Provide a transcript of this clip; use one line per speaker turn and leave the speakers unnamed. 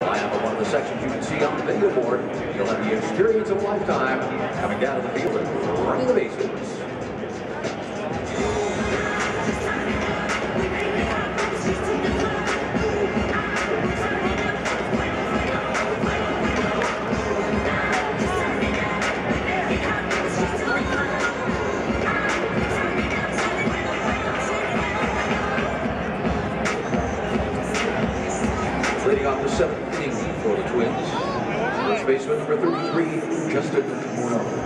One of the sections you can see on the bingo board. You'll have the experience of a lifetime coming down to the field and running the bases. Leading off the seventh inning for the Twins, first baseman number 33, Justin Morneau.